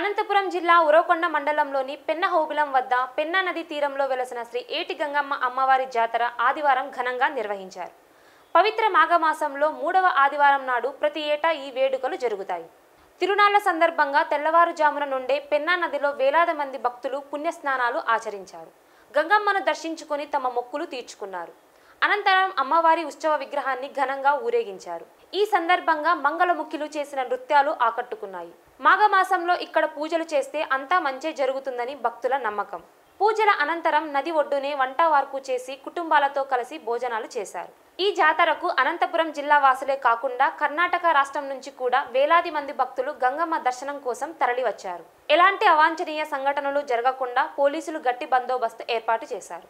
అనంతపురం జిల్లా ఉరవకొండ మండలంలోని పెన్నహోబిలం వద్ద పెన్నా నది తీరంలో వెలసిన శ్రీ ఏటి గంగమ్మ అమ్మవారి జాతర ఆదివారం ఘనంగా నిర్వహించారు. పవిత్ర మాఘమాసంలో మూడవ ఆదివారం నాడు ప్రతి ఏటా ఈ వేడుకలు జరుగుతాయి. తిరునాళ్ళ సందర్భంగా తెల్లవారుజామున నుండే పెన్నా నదిలో వేలాది మంది భక్తులు పుణ్యస్నానాలు ఆచరించారు. గంగమ్మను దర్శించుకొని తమ మొక్కులు తీర్చుకున్నారు. అనంతరం అమ్మవారి ఉత్సవ విగ్రహాన్ని ఘనంగా ఊరేగించారు. ఈ సందర్భంగా మంగళముఖిలు చేసిన నృత్యాలు ఆకట్టుకున్నాయి. మాఘమాసంలో ఇక్కడ పూజలు చేస్తే అంతా మంచే జరుగుతుందని భక్తుల నమ్మకం. పూజల అనంతరం నది ఒడ్డునే వంట వార్పు చేసి కుటుంబాలతో కలిసి భోజనాలు చేశారు. ఈ జాతరకు అనంతపురం జిల్లా వాసులే కాకుండా కర్ణాటక రాష్ట్రం నుంచి కూడా వేలాది మంది భక్తులు గంగమ్మ దర్శనం కోసం తరలివచ్చారు. ఎలాంటి అవాంఛనీయ సంఘటనలు జరగకుండా పోలీసులు గట్టి బందోబస్తు ఏర్పాటు చేశారు.